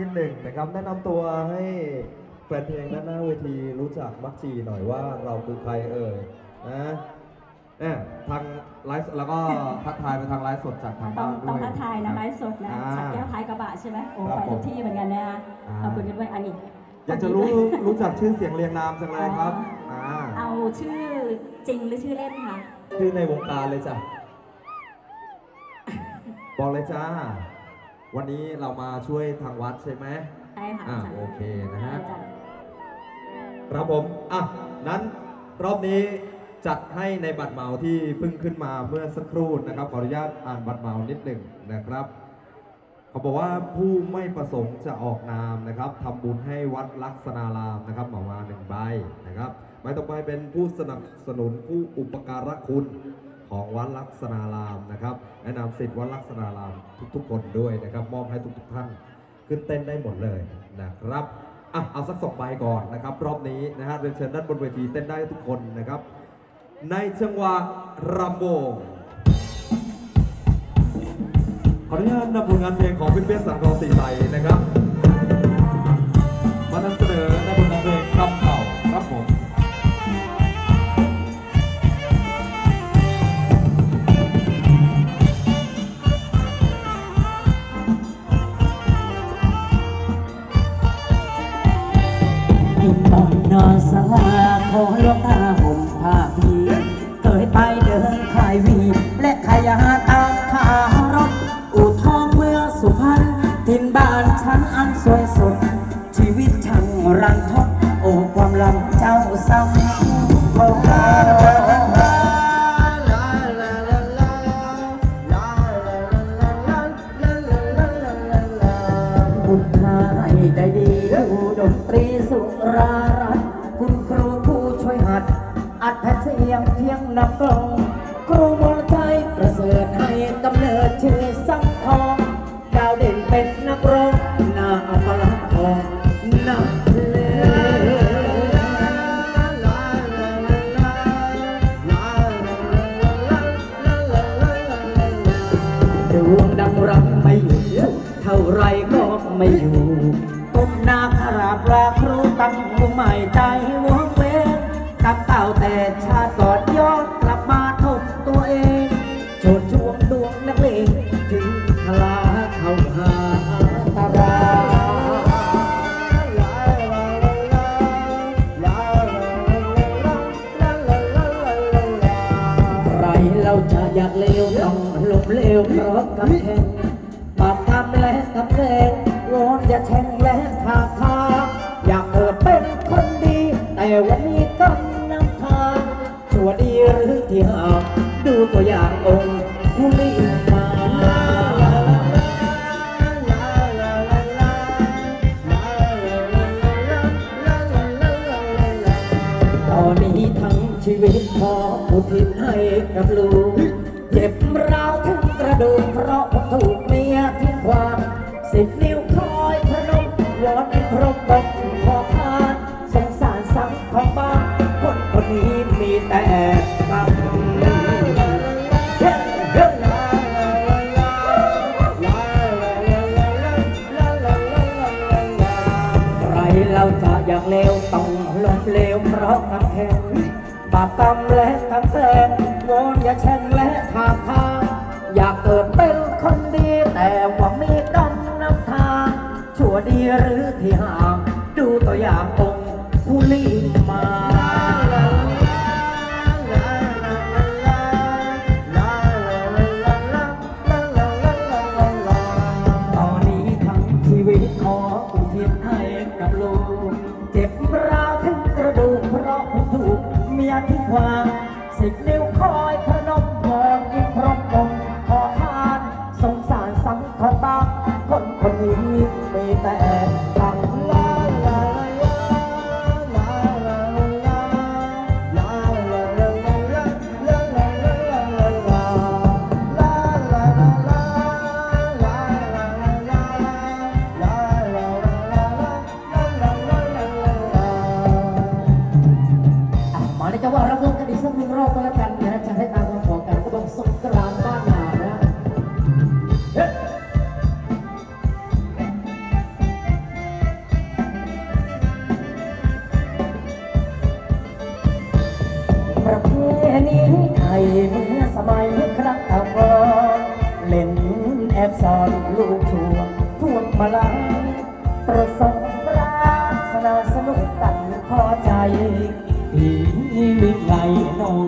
นิดหนึ่งนะครับ แนะนำตัวให้แฟนเพลงด้านหน้าเวทีรู้จักมักจีหน่อยว่าเราคือใครเอ่ยนะเนี่ยทางไลฟ์แล้วก็ทักทายไปทางไลฟ์สดจากทางต้อบ้างนด้ต้องวยทักทายนะไลฟ์สดนะอ่าสักแก้วท้ายกระบะใช่ไหมโอ้ครับไปทุกที่เหมือนกันนะคะอ่า ขอบคุณกันด้วยอันนี้อยากจะรู้รู้จักชื่อเสียงเรียงนามจังเลยครับอ่าเอาชื่อจริงหรือชื่อเล่นคะชื่อในวงการเลยจ้ะบอกเลยจ้า วันนี้เรามาช่วยทางวัดใช่ไหมใช่ค่ะอ่าอาจารย์โอเคนะฮะ อาจารย์ครับผม อะ นั้นรอบนี้จัดให้ในบัตรเหมาที่เพิ่งขึ้นมาเมื่อสักครู่นะครับ ขออนุญาตอ่านบัตรเหมานิดหนึ่งนะครับ เขาบอกว่าผู้ไม่ประสงค์จะออกนามนะครับทำบุญให้วัดลักษณารามนะครับเหมามาหนึ่งใบนะครับใบต่อไปเป็นผู้สนับสนุนผู้อุปการะคุณ ของวัดลักษณารามนะครับแนะนำสิทธิ์วัดลักษณารามทุกๆคนด้วยนะครับ มอบให้ทุกๆท่านขึ้นเต้นได้หมดเลยนะครับอะเอาสักสองใบก่อนนะครับ รอบนี้นะฮะเรียนเชิญด้านบนเวทีเต้นได้ทุกคนนะครับ ในจังหวะรำวงขออนุญาตนำผลงานเพลงของพี่เปี้ยสังทอสีใสนะครับ มานำเสนอในผลงาน รันทดโอ้ความลำเจ้าซ้ำโอ้บุญหายได้ดีดูดนตรีสุรารัตคุณครูผู้ช่วยหัด อัดแผ่นเสียงเพียงนำกลองครูมนใจประเสริฐให้กำเนิดชื่อสังทองดาวเด่นเป็นนักร้องหน้าอัปลักษณ์ทอง ดวงดังรักไม่อยู่เท่าไรก็ไม่อยู่ต้มนาคาราปลาครูตั้งมุงใหม่ใจวงเวงตั้งเต่าแต่ชา อยากเลวต้องหลบเลวเพราะกำแพงบาปกรรมและกำแพงวอนอย่าแช่งและทาทาอยากเกิดเป็นคนดี แต่วันนี้ต้องนำทางชั่วดีหรือที่หาดูตัวอย่างองค์ผู้ลีมาตอนนี้ทั้งชีวิตขออุทิศให้กับลูก ร้าวถึงกระดูกเพราะถูกเมียทิ้งความสิบนิ้วคอยพนมวอนให้พรหมบกขอทานสงสารสังของบ้านคนคนนี้มีแต่กรรมเราจะอยากเลวต้องล้มเลวเพราะกำแพง บาปกรรมและกำแสงวอนอย่าแช่งและทาทางอยากเกิดเป็นคนดี แต่หวังมีดำนำทางชั่วดีหรือที่ห่าง ดูตัวอย่างองค์ผู้ลีมา มาลัง ประสงค์ราสนาสนุกตันพอใจปีนี้หไงน้อง